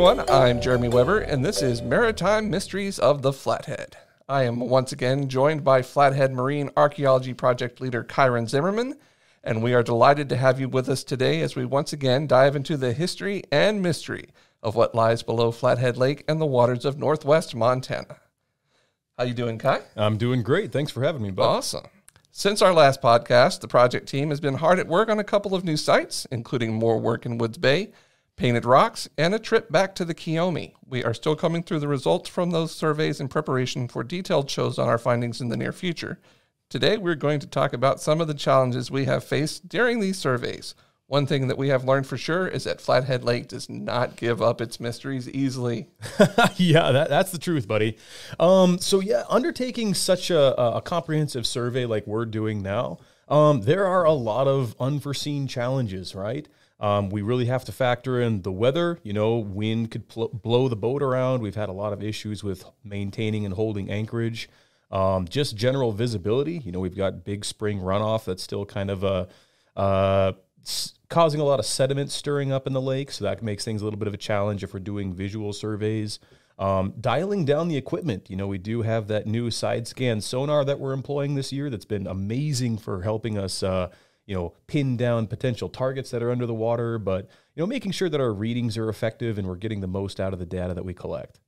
Everyone. I'm Jeremy Weber, and this is Maritime Mysteries of the Flathead. I am once again joined by Flathead Marine Archaeology Project leader Kyren Zimmerman, and we are delighted to have you with us today as we once again dive into the history and mystery of what lies below Flathead Lake and the waters of northwest Montana. How you doing, Kai? I'm doing great. Thanks for having me, bud. Awesome. Since our last podcast, the project team has been hard at work on a couple of new sites, including more work in Woods Bay, Painted Rocks, and a trip back to the Kee-O-Mee. We are still coming through the results from those surveys in preparation for detailed shows on our findings in the near future. Today, we're going to talk about some of the challenges we have faced during these surveys. One thing that we have learned for sure is that Flathead Lake does not give up its mysteries easily. yeah, that, that's the truth, buddy. Um, so yeah, undertaking such a, a comprehensive survey like we're doing now, um, there are a lot of unforeseen challenges, right? Um, we really have to factor in the weather. You know, wind could pl- blow the boat around. We've had a lot of issues with maintaining and holding anchorage. Um, just general visibility. You know, we've got big spring runoff that's still kind of a uh, causing a lot of sediment stirring up in the lake. So that makes things a little bit of a challenge if we're doing visual surveys. Um, dialing down the equipment. You know, we do have that new side scan sonar that we're employing this year that's been amazing for helping us, uh, you know, pin down potential targets that are under the water, but, you know, making sure that our readings are effective and we're getting the most out of the data that we collect.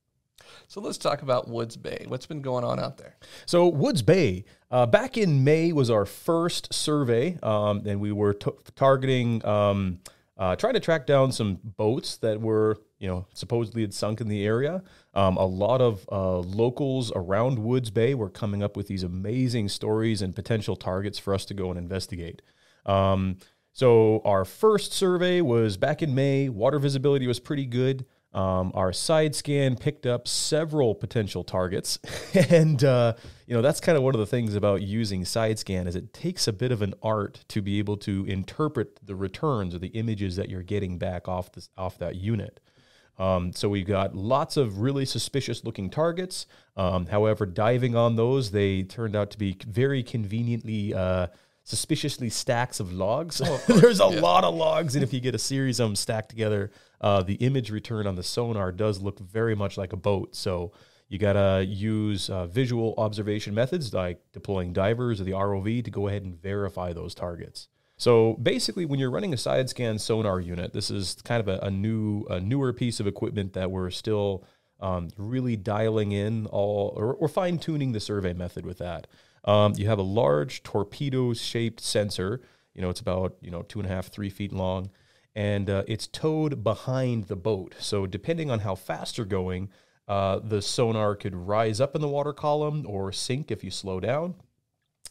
So let's talk about Woods Bay. What's been going on out there? So Woods Bay, uh, back in May was our first survey, um, and we were t- targeting, um, uh, trying to track down some boats that were, you know, supposedly had sunk in the area. Um, a lot of uh, locals around Woods Bay were coming up with these amazing stories and potential targets for us to go and investigate. Um, so our first survey was back in May. Water visibility was pretty good. Um, our side scan picked up several potential targets, and uh, you know that's kind of one of the things about using side scan is it takes a bit of an art to be able to interpret the returns or the images that you're getting back off this off that unit. Um, so we've got lots of really suspicious looking targets. Um, however, diving on those, they turned out to be very conveniently. Uh, suspiciously stacks of logs. Oh, of There's a yeah. lot of logs, and if you get a series of them stacked together, uh, the image return on the sonar does look very much like a boat. So you got to use uh, visual observation methods like deploying divers or the ROV to go ahead and verify those targets. So basically, when you're running a side scan sonar unit, this is kind of a, a new, a newer piece of equipment that we're still um, really dialing in all, or, or fine tuning the survey method with that. Um, you have a large torpedo-shaped sensor. You know, it's about you know two and a half, three feet long and uh, it's towed behind the boat. So depending on how fast you're going, uh, the sonar could rise up in the water column or sink if you slow down.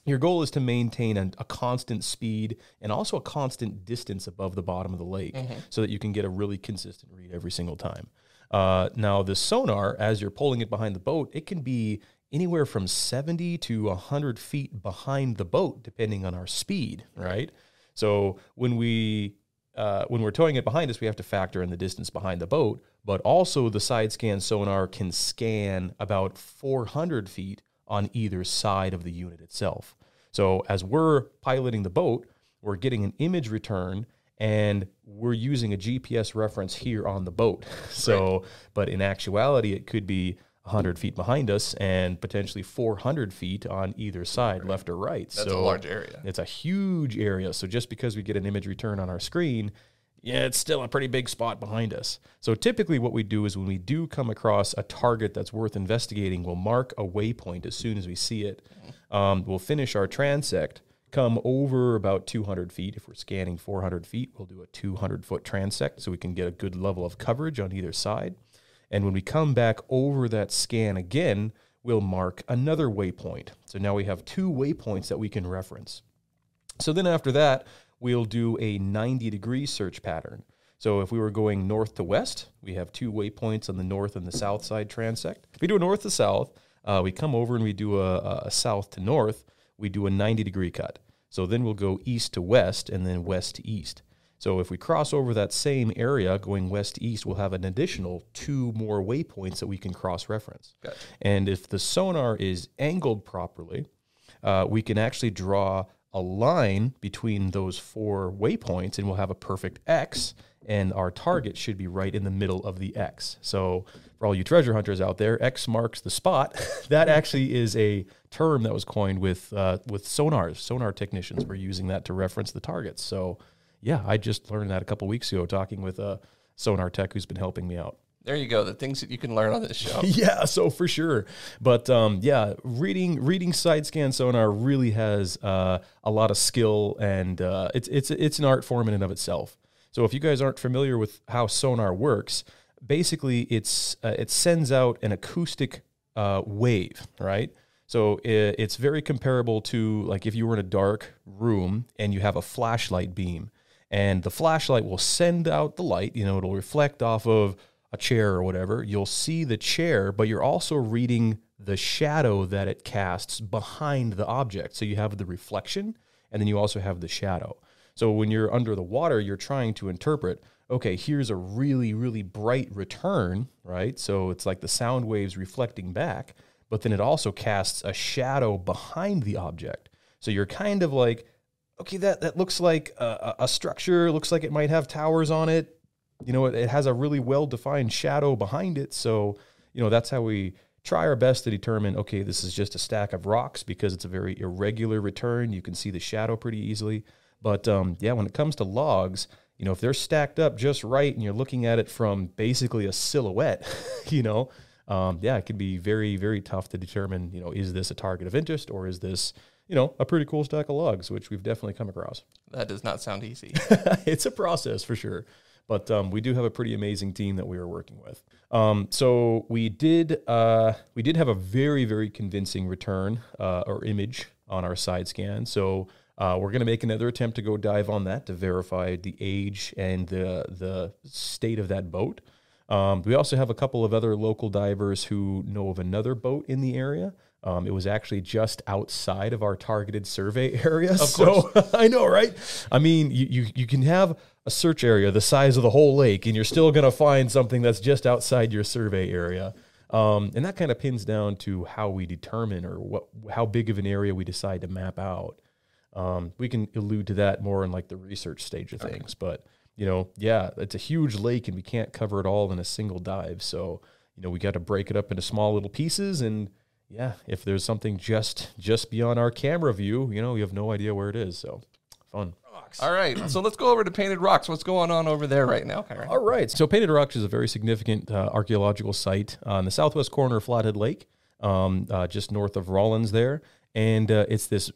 Your goal is to maintain a, a constant speed and also a constant distance above the bottom of the lake mm-hmm. so that you can get a really consistent read every single time. Uh, now, the sonar, as you're pulling it behind the boat, it can be anywhere from 70 to 100 feet behind the boat, depending on our speed, right? So when we uh, when we're towing it behind us, we have to factor in the distance behind the boat, but also the side scan sonar can scan about 400 feet on either side of the unit itself. So as we're piloting the boat, we're getting an image return and we're using a GPS reference here on the boat. So, right. but in actuality, it could be 100 feet behind us and potentially 400 feet on either side, right. left or right. That's so a large area. It's a huge area. So just because we get an image return on our screen, yeah, it's still a pretty big spot behind us. So typically, what we do is when we do come across a target that's worth investigating, we'll mark a waypoint as soon as we see it. Um, we'll finish our transect, come over about 200 feet. If we're scanning 400 feet, we'll do a 200 foot transect so we can get a good level of coverage on either side. And when we come back over that scan again, we'll mark another waypoint. So now we have two waypoints that we can reference. So then after that, we'll do a 90 degree search pattern. So if we were going north to west, we have two waypoints on the north and the south side transect. If we do a north to south, uh, we come over and we do a, a south to north, we do a 90 degree cut. So then we'll go east to west and then west to east. So if we cross over that same area going west to east, we'll have an additional two more waypoints that we can cross reference. Gotcha. And if the sonar is angled properly, uh, we can actually draw a line between those four waypoints and we'll have a perfect X and our target should be right in the middle of the X. So for all you treasure hunters out there, X marks the spot. that actually is a term that was coined with uh, with sonars. Sonar technicians were using that to reference the targets. So yeah, I just learned that a couple weeks ago talking with a sonar tech who's been helping me out. There you go. The things that you can learn on this show. yeah, so for sure. But um, yeah, reading reading side scan sonar really has uh, a lot of skill, and uh, it's it's it's an art form in and of itself. So if you guys aren't familiar with how sonar works, basically it's uh, it sends out an acoustic uh, wave, right? So it, it's very comparable to like if you were in a dark room and you have a flashlight beam, and the flashlight will send out the light. You know, it'll reflect off of a chair or whatever. You'll see the chair, but you're also reading the shadow that it casts behind the object. So you have the reflection, and then you also have the shadow. So when you're under the water, you're trying to interpret, okay, here's a really, really bright return, right? So it's like the sound waves reflecting back, but then it also casts a shadow behind the object. So you're kind of like, okay, that, that looks like a, a structure, looks like it might have towers on it. You know, it, it has a really well defined shadow behind it. So, you know, that's how we try our best to determine okay, this is just a stack of rocks because it's a very irregular return. You can see the shadow pretty easily. But um, yeah, when it comes to logs, you know, if they're stacked up just right and you're looking at it from basically a silhouette, you know, um, yeah, it can be very, very tough to determine, you know, is this a target of interest or is this, you know, a pretty cool stack of logs, which we've definitely come across. That does not sound easy. it's a process for sure. But um, we do have a pretty amazing team that we are working with. Um, so we did uh, we did have a very very convincing return uh, or image on our side scan. So uh, we're going to make another attempt to go dive on that to verify the age and the the state of that boat. Um, we also have a couple of other local divers who know of another boat in the area. Um, it was actually just outside of our targeted survey area. Of so I know, right? I mean, you, you you can have a search area the size of the whole lake, and you're still going to find something that's just outside your survey area. Um, and that kind of pins down to how we determine or what how big of an area we decide to map out. Um, we can allude to that more in like the research stage of things, but you know, yeah, it's a huge lake and we can't cover it all in a single dive. So, you know, we got to break it up into small little pieces and yeah, if there's something just just beyond our camera view, you know, you have no idea where it is. So, fun. Rocks. All right, so let's go over to Painted Rocks. What's going on over there right now, Kyren? All right, so Painted Rocks is a very significant uh, archaeological site on the southwest corner of Flathead Lake, um, uh, just north of Rollins there, and uh, it's this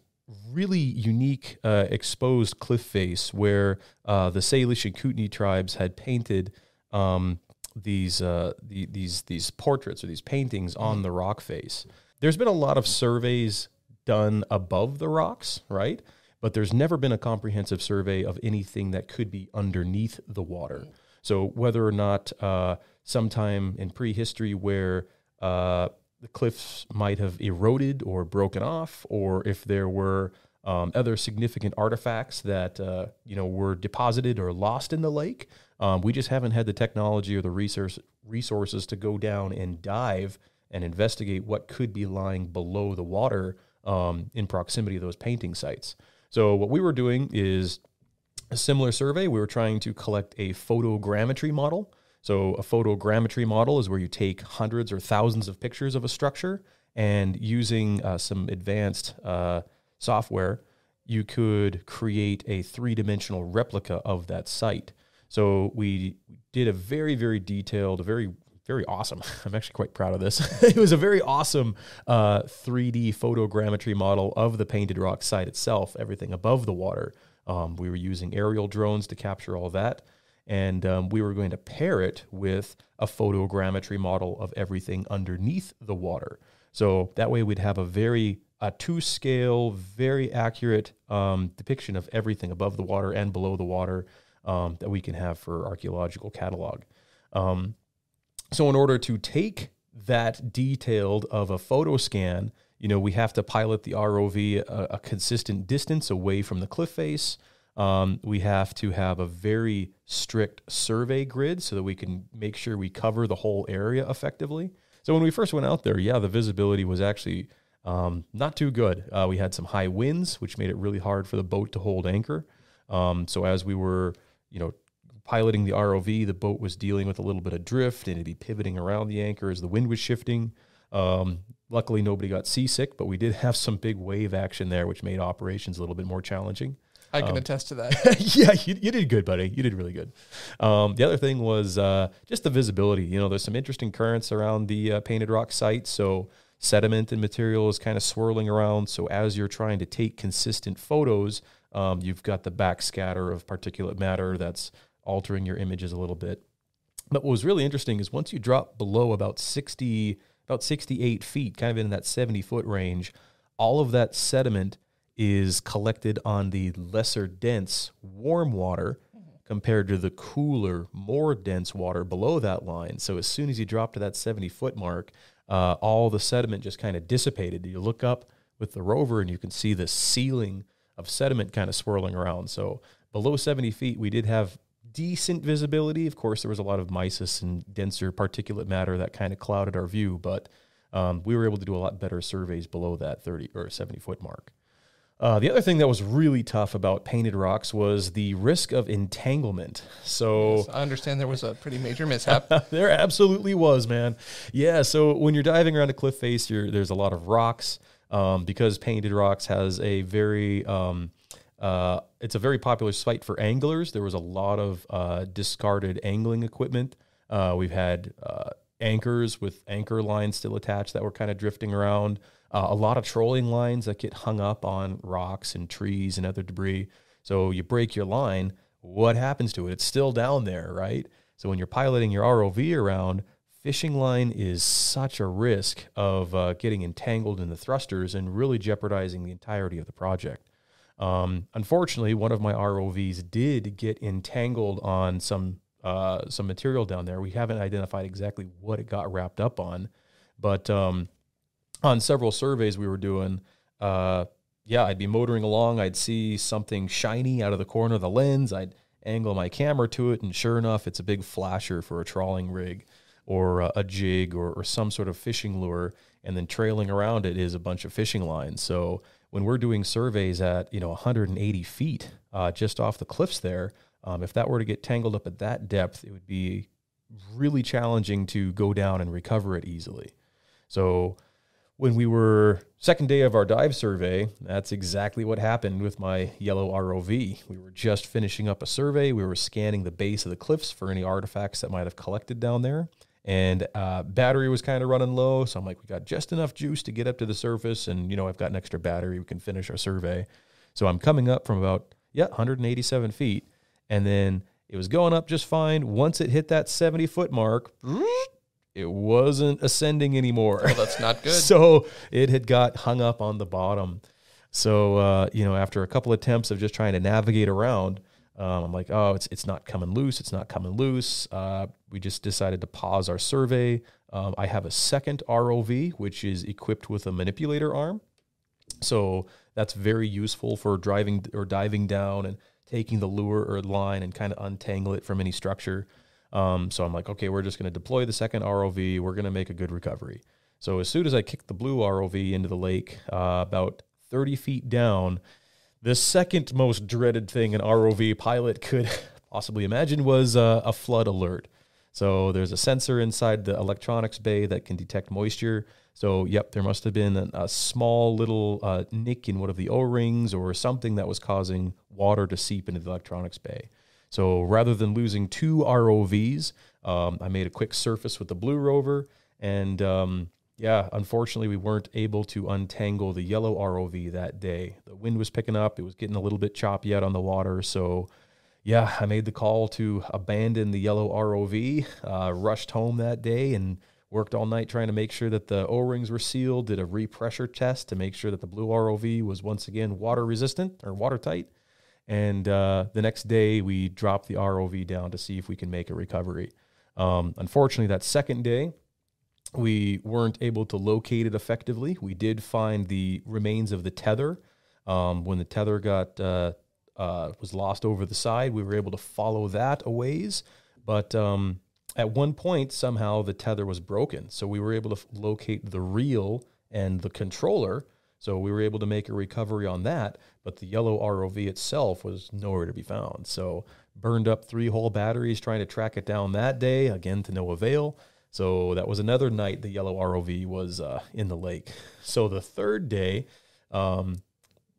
really unique uh, exposed cliff face where uh, the Salish and Kootenai tribes had painted um, these uh, the, these these portraits or these paintings on the rock face. There's been a lot of surveys done above the rocks, right? But there's never been a comprehensive survey of anything that could be underneath the water. So whether or not uh, sometime in prehistory where uh, the cliffs might have eroded or broken off, or if there were um, other significant artifacts that uh, you know were deposited or lost in the lake. Um, we just haven't had the technology or the resource, resources to go down and dive and investigate what could be lying below the water um, in proximity to those painting sites. So what we were doing is a similar survey. We were trying to collect a photogrammetry model so, a photogrammetry model is where you take hundreds or thousands of pictures of a structure, and using uh, some advanced uh, software, you could create a three dimensional replica of that site. So, we did a very, very detailed, very very awesome. I'm actually quite proud of this. it was a very awesome uh, 3D photogrammetry model of the painted rock site itself, everything above the water. Um, we were using aerial drones to capture all that and um, we were going to pair it with a photogrammetry model of everything underneath the water. So that way we'd have a very a two scale, very accurate um, depiction of everything above the water and below the water um, that we can have for archaeological catalog. Um, so in order to take that detailed of a photo scan, you know, we have to pilot the ROV a, a consistent distance away from the cliff face. Um, we have to have a very strict survey grid so that we can make sure we cover the whole area effectively. So when we first went out there, yeah, the visibility was actually Um, not too good. Uh, we had some high winds, which made it really hard for the boat to hold anchor. Um, so as we were, you know, piloting the ROV, the boat was dealing with a little bit of drift and it'd be pivoting around the anchor as the wind was shifting. Um, luckily, nobody got seasick, but we did have some big wave action there, which made operations a little bit more challenging. I can attest to that. yeah, you, you did good, buddy. You did really good. Um, the other thing was uh, just the visibility. You know, there's some interesting currents around the uh, Painted Rock site. So sediment and material is kind of swirling around. So as you're trying to take consistent photos, um, you've got the backscatter of particulate matter that's altering your images a little bit. But what was really interesting is once you drop below about 60, about 68 feet, kind of in that 70 foot range, all of that sediment is collected on the lesser dense warm water compared to the cooler, more dense water below that line. So as soon as you drop to that 70 foot mark, uh, all the sediment just kind of dissipated. You look up with the rover and you can see the ceiling of sediment kind of swirling around. So below 70 feet, we did have decent visibility. Of course, there was a lot of mysis and denser particulate matter that kind of clouded our view, but um, we were able to do a lot better surveys below that 30 or 70 foot mark. Uh, the other thing that was really tough about painted rocks was the risk of entanglement. So Yes, I understand there was a pretty major mishap. there absolutely was, man. Yeah. So when you're diving around a cliff face, you're, there's a lot of rocks um, because Painted Rocks has a very um, uh, it's a very popular site for anglers. There was a lot of uh, discarded angling equipment. Uh, we've had uh, anchors with anchor lines still attached that were kind of drifting around. Uh, a lot of trolling lines that get hung up on rocks and trees and other debris. So you break your line, what happens to it? It's still down there, right? So when you're piloting your ROV around, fishing line is such a risk of uh, getting entangled in the thrusters and really jeopardizing the entirety of the project. Um, unfortunately, one of my ROVs did get entangled on some uh, some material down there. We haven't identified exactly what it got wrapped up on, but um, on several surveys we were doing, uh, yeah, I'd be motoring along. I'd see something shiny out of the corner of the lens. I'd angle my camera to it, and sure enough, it's a big flasher for a trawling rig or a, a jig or, or some sort of fishing lure. And then trailing around it is a bunch of fishing lines. So when we're doing surveys at you know 180 feet uh, just off the cliffs there, um, if that were to get tangled up at that depth, it would be really challenging to go down and recover it easily. So when we were second day of our dive survey, that's exactly what happened with my yellow ROV. We were just finishing up a survey. We were scanning the base of the cliffs for any artifacts that might have collected down there. And uh, battery was kind of running low, so I'm like, we got just enough juice to get up to the surface, and you know, I've got an extra battery. We can finish our survey. So I'm coming up from about yeah 187 feet, and then it was going up just fine. Once it hit that 70 foot mark, it wasn't ascending anymore. well, that's not good. So it had got hung up on the bottom. So uh, you know, after a couple attempts of just trying to navigate around, um, I'm like, oh, it's it's not coming loose. It's not coming loose. Uh, we just decided to pause our survey. Um, I have a second ROV, which is equipped with a manipulator arm. So that's very useful for driving or diving down and taking the lure or line and kind of untangle it from any structure. Um, so I'm like, okay, we're just going to deploy the second ROV. We're going to make a good recovery. So as soon as I kicked the blue ROV into the lake, uh, about 30 feet down, the second most dreaded thing an ROV pilot could possibly imagine was uh, a flood alert. So there's a sensor inside the electronics bay that can detect moisture. So, yep, there must have been a, a small little uh, nick in one of the O rings or something that was causing water to seep into the electronics bay. So, rather than losing two ROVs, um, I made a quick surface with the Blue Rover. And um, yeah, unfortunately, we weren't able to untangle the yellow ROV that day. The wind was picking up, it was getting a little bit choppy out on the water. So, yeah, I made the call to abandon the yellow ROV, uh, rushed home that day, and worked all night trying to make sure that the O rings were sealed, did a repressure test to make sure that the blue ROV was once again water resistant or watertight. And uh, the next day, we dropped the ROV down to see if we can make a recovery. Um, unfortunately, that second day, we weren't able to locate it effectively. We did find the remains of the tether. Um, when the tether got uh, uh, was lost over the side, we were able to follow that a ways. But um, at one point, somehow the tether was broken, so we were able to locate the reel and the controller. So we were able to make a recovery on that, but the yellow ROV itself was nowhere to be found. So burned up three whole batteries trying to track it down that day, again to no avail. So that was another night the yellow ROV was uh, in the lake. So the third day, um,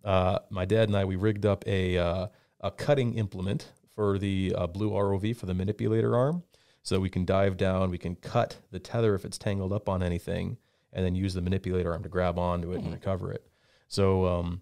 uh, my dad and I we rigged up a uh, a cutting implement for the uh, blue ROV for the manipulator arm, so we can dive down, we can cut the tether if it's tangled up on anything, and then use the manipulator arm to grab onto it and recover it. So um,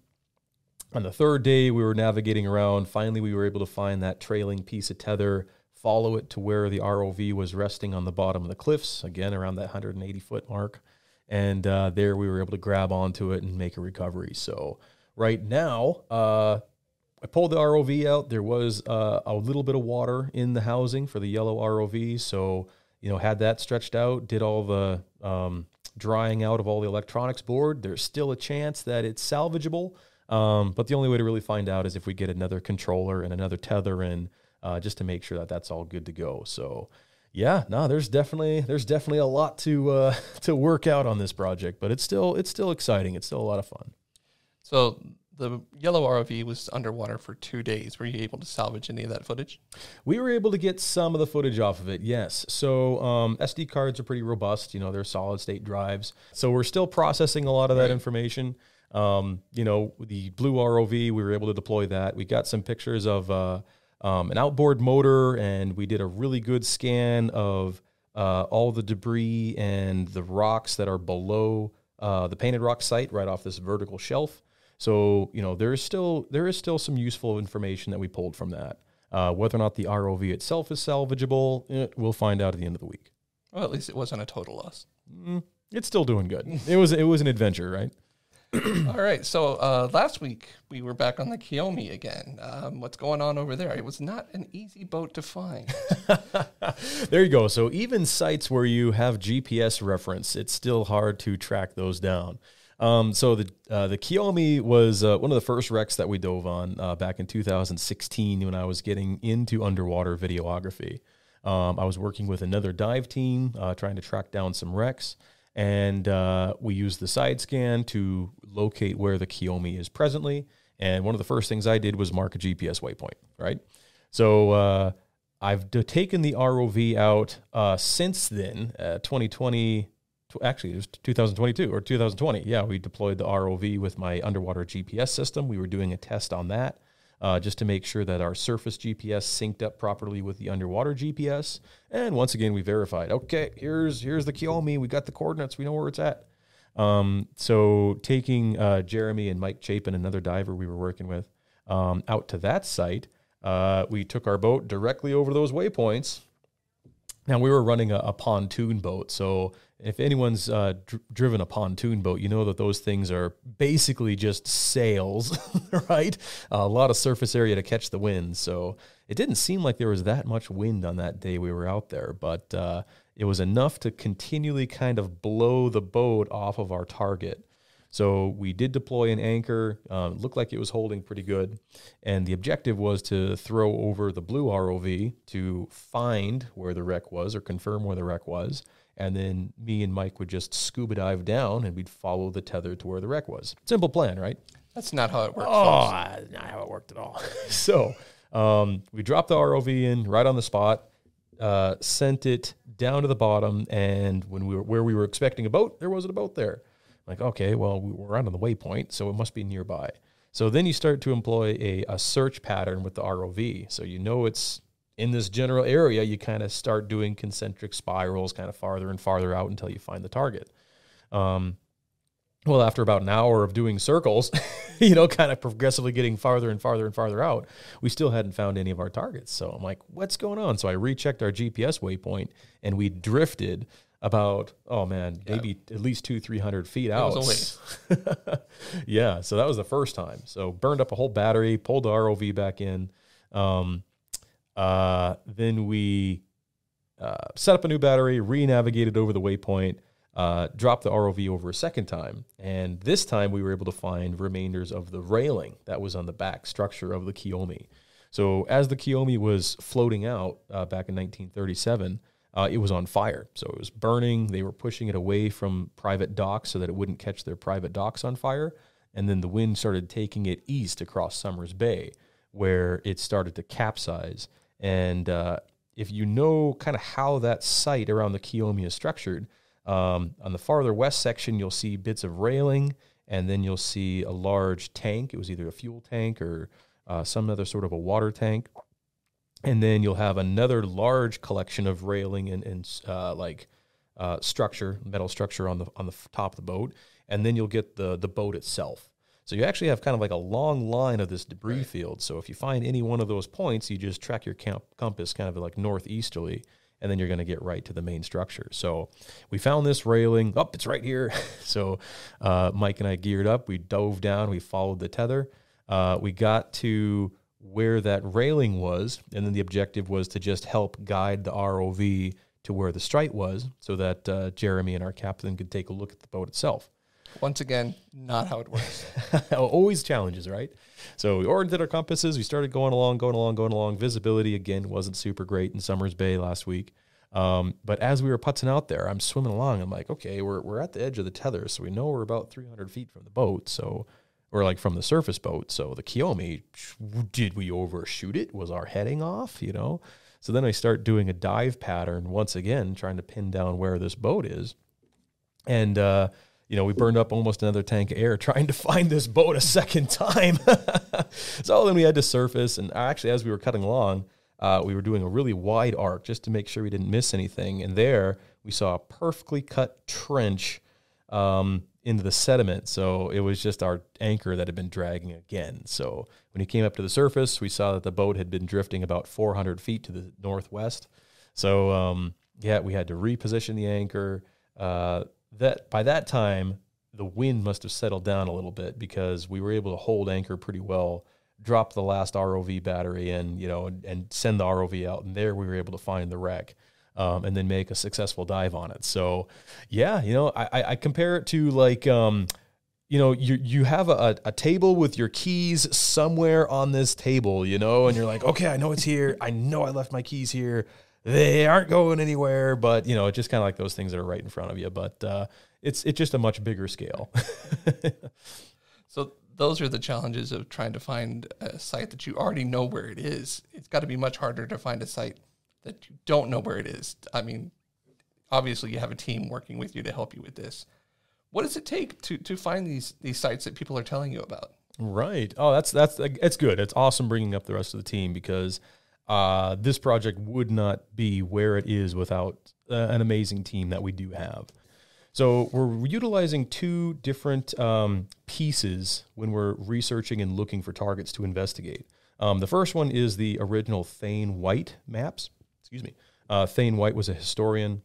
on the third day, we were navigating around. Finally, we were able to find that trailing piece of tether, follow it to where the ROV was resting on the bottom of the cliffs, again around that 180 foot mark. And uh, there we were able to grab onto it and make a recovery. So, right now, uh, I pulled the ROV out. There was uh, a little bit of water in the housing for the yellow ROV. So, you know, had that stretched out, did all the um, drying out of all the electronics board. There's still a chance that it's salvageable. Um, but the only way to really find out is if we get another controller and another tether in, uh, just to make sure that that's all good to go. So, yeah, no, there's definitely there's definitely a lot to uh, to work out on this project, but it's still it's still exciting. It's still a lot of fun. So the yellow ROV was underwater for two days. Were you able to salvage any of that footage? We were able to get some of the footage off of it, yes. So um, SD cards are pretty robust. You know, they're solid state drives. So we're still processing a lot of that Right. information. Um, you know, the blue ROV, we were able to deploy that. We got some pictures of uh, um, an outboard motor, and we did a really good scan of uh, all the debris and the rocks that are below uh, the painted rock site right off this vertical shelf. So you know there is still there is still some useful information that we pulled from that. Uh, whether or not the ROV itself is salvageable, eh, we'll find out at the end of the week. Well, at least it wasn't a total loss. It's still doing good. It was it was an adventure, right? All right. So uh, last week we were back on the Kee-O-Mee again. Um, what's going on over there? It was not an easy boat to find. There you go. So even sites where you have GPS reference, it's still hard to track those down. Um, so the uh, the Kee-O-Mee was uh, one of the first wrecks that we dove on uh, back in 2016 when I was getting into underwater videography. Um, I was working with another dive team uh, trying to track down some wrecks, and uh, we used the side scan to locate where the Kee-O-Mee is presently. And one of the first things I did was mark a GPS waypoint. Right, so. Uh, I've d- taken the ROV out since then, uh, 2020. Actually, it was 2022 or 2020. Yeah, we deployed the ROV with my underwater GPS system. We were doing a test on that uh, just to make sure that our surface GPS synced up properly with the underwater GPS. And once again, we verified. Okay, here's here's the Kee-O-Mee. We got the coordinates. We know where it's at. Um, so taking uh, Jeremy and Mike Chapin, another diver we were working with, um, out to that site, uh, we took our boat directly over those waypoints. Now we were running a, a pontoon boat, so if anyone's uh, dr- driven a pontoon boat, you know that those things are basically just sails, right? a lot of surface area to catch the wind. So it didn't seem like there was that much wind on that day we were out there, but uh, it was enough to continually kind of blow the boat off of our target. So we did deploy an anchor. Um, it looked like it was holding pretty good, and the objective was to throw over the blue ROV to find where the wreck was or confirm where the wreck was, and then me and Mike would just scuba dive down and we'd follow the tether to where the wreck was. Simple plan, right? That's not how it works. Oh, folks. Not how it worked at all. so um, we dropped the ROV in right on the spot, uh, sent it down to the bottom, and when we were where we were expecting a boat, there wasn't a boat there. Like, okay, well, we we're on the waypoint, so it must be nearby. So then you start to employ a, a search pattern with the ROV. So you know it's in this general area. You kind of start doing concentric spirals, kind of farther and farther out until you find the target. Um, well, after about an hour of doing circles, you know, kind of progressively getting farther and farther and farther out, we still hadn't found any of our targets. So I'm like, what's going on? So I rechecked our GPS waypoint and we drifted about, oh man, maybe at least two, 300 feet out. yeah. So that was the first time. So burned up a whole battery, pulled the ROV back in. Um, uh, then we uh, set up a new battery, re-navigated over the waypoint, uh, dropped the ROV over a second time, and this time we were able to find remainders of the railing that was on the back structure of the Kee-O-Mee. So as the Kee-O-Mee was floating out uh, back in 1937, uh, it was on fire. So it was burning. They were pushing it away from private docks so that it wouldn't catch their private docks on fire. And then the wind started taking it east across Somers Bay, where it started to capsize. And uh, if you know kind of how that site around the Kee-O-Mee is structured, um, on the farther west section, you'll see bits of railing, and then you'll see a large tank. It was either a fuel tank or uh, some other sort of a water tank and then you'll have another large collection of railing and, and uh, like uh, structure, metal structure on the on the top of the boat, and then you'll get the the boat itself. So you actually have kind of like a long line of this debris right. field. So if you find any one of those points, you just track your camp compass kind of like northeasterly, and then you're going to get right to the main structure. So we found this railing. Up, oh, it's right here. so uh, Mike and I geared up. We dove down. We followed the tether. Uh, we got to where that railing was, and then the objective was to just help guide the ROV to where the strike was, so that uh, Jeremy and our captain could take a look at the boat itself. Once again, not how it works. Always challenges, right? So we oriented our compasses. We started going along, going along, going along. Visibility again wasn't super great in Somers Bay last week. Um, but as we were putzing out there, I'm swimming along. I'm like, okay, we're, we're at the edge of the tether, so we know we're about 300 feet from the boat. So or like from the surface boat. So the Kee-O-Mee, did we overshoot it? Was our heading off? You know. So then I start doing a dive pattern once again, trying to pin down where this boat is, and uh, you know we burned up almost another tank of air trying to find this boat a second time. so then we had to surface, and actually as we were cutting along. Uh, we were doing a really wide arc just to make sure we didn't miss anything. And there we saw a perfectly cut trench um, into the sediment. So it was just our anchor that had been dragging again. So when he came up to the surface, we saw that the boat had been drifting about 400 feet to the northwest. So um, yeah, we had to reposition the anchor. Uh, that by that time, the wind must have settled down a little bit because we were able to hold anchor pretty well. Drop the last ROV battery in, you know, and, and send the ROV out, and there we were able to find the wreck um, and then make a successful dive on it. So, yeah, you know, I, I compare it to like, um, you know, you you have a, a table with your keys somewhere on this table, you know, and you're like, okay, I know it's here. I know I left my keys here. They aren't going anywhere, but you know, it's just kind of like those things that are right in front of you. But uh, it's it's just a much bigger scale. so those are the challenges of trying to find a site that you already know where it is. It's got to be much harder to find a site that you don't know where it is. I mean, obviously you have a team working with you to help you with this. What does it take to to find these these sites that people are telling you about? Right. Oh, that's that's it's good. It's awesome bringing up the rest of the team because uh, this project would not be where it is without uh, an amazing team that we do have. So we're utilizing two different um, pieces when we're researching and looking for targets to investigate. Um, the first one is the original Thain White maps excuse me, uh, Thain White was a historian,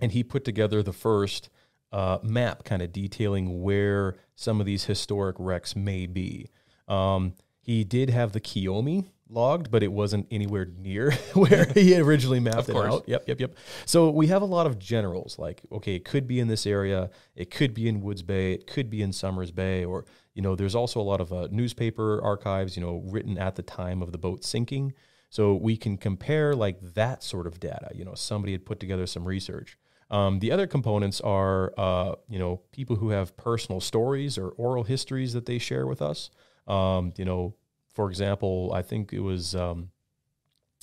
and he put together the first uh, map, kind of detailing where some of these historic wrecks may be. Um, he did have the Kee-O-Mee logged, but it wasn't anywhere near where he originally mapped it out. Yep, yep, yep. So we have a lot of generals, like okay, it could be in this area, it could be in Woods Bay, it could be in Somers Bay, or you know, there's also a lot of uh, newspaper archives, you know, written at the time of the boat sinking. So we can compare like that sort of data. You know, somebody had put together some research. Um, the other components are, uh, you know, people who have personal stories or oral histories that they share with us. Um, you know, for example, I think it was um,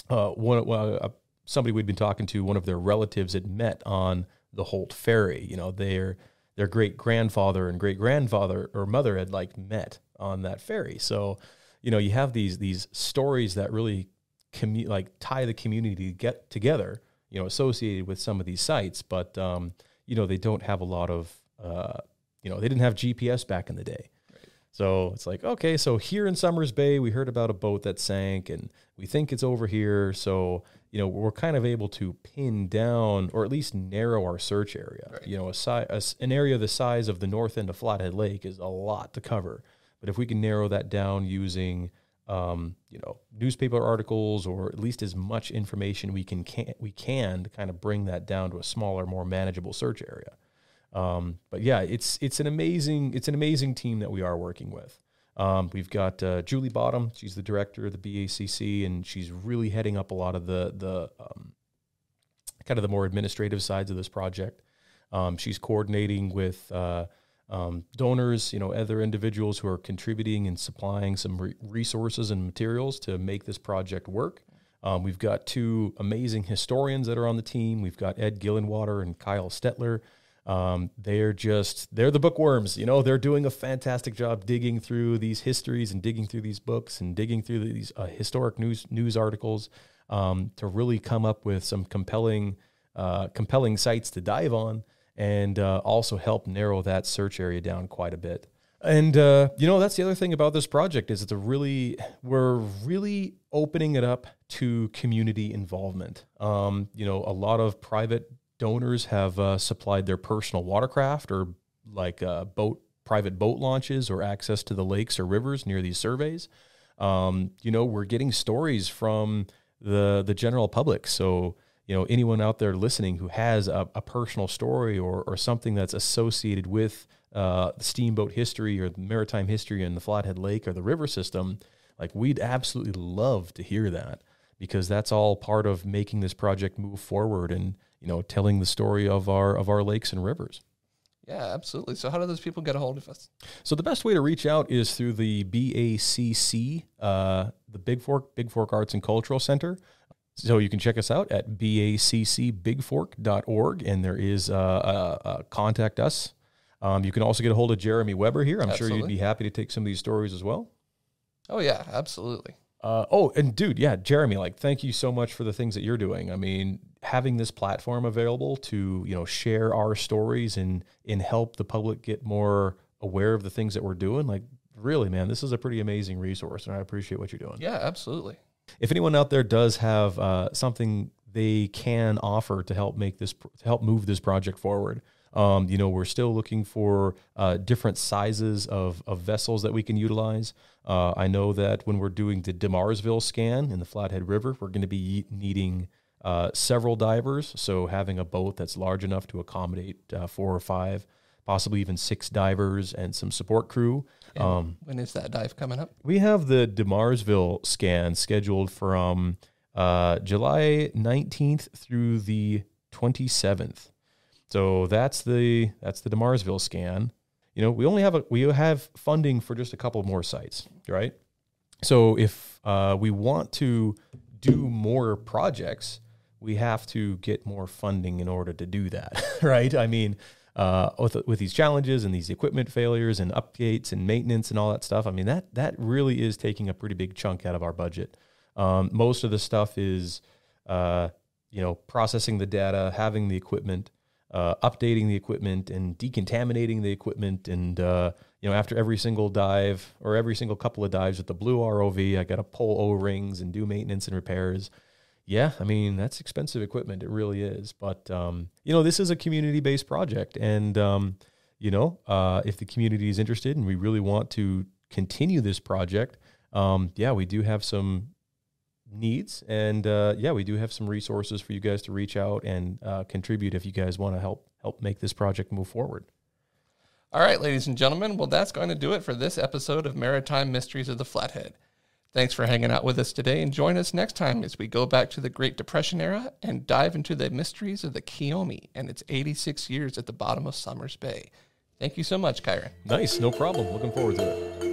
uh, one uh, somebody we'd been talking to. One of their relatives had met on the Holt Ferry. You know, their their great grandfather and great grandfather or mother had like met on that ferry. So, you know, you have these these stories that really commu- like tie the community to get together, you know, associated with some of these sites, but um, you know, they don't have a lot of uh, you know, they didn't have GPS back in the day. So it's like, okay, so here in Somers Bay, we heard about a boat that sank and we think it's over here. So, you know, we're kind of able to pin down or at least narrow our search area. Right. You know, a, si- a, an area the size of the north end of Flathead Lake is a lot to cover. But if we can narrow that down using um, you know, newspaper articles or at least as much information we can, can we can to kind of bring that down to a smaller, more manageable search area. Um, but yeah, it's it's an amazing it's an amazing team that we are working with. Um, we've got uh, Julie Bottom. She's the director of the BACC, and she's really heading up a lot of the the um, kind of the more administrative sides of this project. Um, she's coordinating with uh, um, donors, you know, other individuals who are contributing and supplying some re- resources and materials to make this project work. Um, we've got two amazing historians that are on the team. We've got Ed Gillenwater and Kyle Stetler. Um, they're just they're the bookworms. You know, they're doing a fantastic job digging through these histories and digging through these books and digging through these uh, historic news news articles um, to really come up with some compelling uh, compelling sites to dive on and uh, also help narrow that search area down quite a bit. And uh, you know that's the other thing about this project is it's a really we're really opening it up to community involvement. Um, you know, a lot of private donors have uh, supplied their personal watercraft or like uh, boat private boat launches or access to the lakes or rivers near these surveys. Um, you know, we're getting stories from the the general public. So you know, anyone out there listening who has a, a personal story or or something that's associated with uh, steamboat history or maritime history in the Flathead Lake or the river system, like we'd absolutely love to hear that because that's all part of making this project move forward and you know telling the story of our of our lakes and rivers. Yeah, absolutely. So, how do those people get a hold of us? So, the best way to reach out is through the BACC, uh, the Bigfork Big Fork Arts and Cultural Center. So you can check us out at baccbigfork.org, and there is uh, uh, uh, contact us. Um, you can also get a hold of Jeremy Weber here. I'm Absolutely. sure you'd be happy to take some of these stories as well. Oh yeah, absolutely. Uh, oh, and dude, yeah, Jeremy, like, thank you so much for the things that you're doing. I mean, having this platform available to you know share our stories and and help the public get more aware of the things that we're doing, like, really, man, this is a pretty amazing resource, and I appreciate what you're doing. Yeah, absolutely. If anyone out there does have uh, something they can offer to help make this to help move this project forward, um, you know, we're still looking for uh, different sizes of, of vessels that we can utilize. Uh, I know that when we're doing the Demersville scan in the Flathead River, we're going to be needing uh, several divers. So having a boat that's large enough to accommodate uh, four or five, possibly even six divers and some support crew. Um, when is that dive coming up? We have the Demersville scan scheduled from uh, July 19th through the 27th. So that's the that's the Demersville scan. You know, we only have a we have funding for just a couple more sites, right? So if uh, we want to do more projects, we have to get more funding in order to do that, right? I mean, uh, with, with these challenges and these equipment failures and updates and maintenance and all that stuff, I mean that that really is taking a pretty big chunk out of our budget. Um, most of the stuff is, uh, you know, processing the data, having the equipment, uh, updating the equipment and decontaminating the equipment. And, uh, you know, after every single dive or every single couple of dives with the blue ROV, I got to pull O rings and do maintenance and repairs. Yeah, I mean, that's expensive equipment. It really is. But, um, you know, this is a community based project. And, um, you know, uh, if the community is interested and we really want to continue this project, um, yeah, we do have some needs. And uh, yeah, we do have some resources for you guys to reach out and uh, contribute if you guys want to help help make this project move forward. All right, ladies and gentlemen. Well, that's going to do it for this episode of Maritime Mysteries of the Flathead. Thanks for hanging out with us today, and join us next time as we go back to the Great Depression era and dive into the mysteries of the Kee-O-Mee and its 86 years at the bottom of Somers Bay. Thank you so much, Kyren. Nice, no problem. Looking forward to it.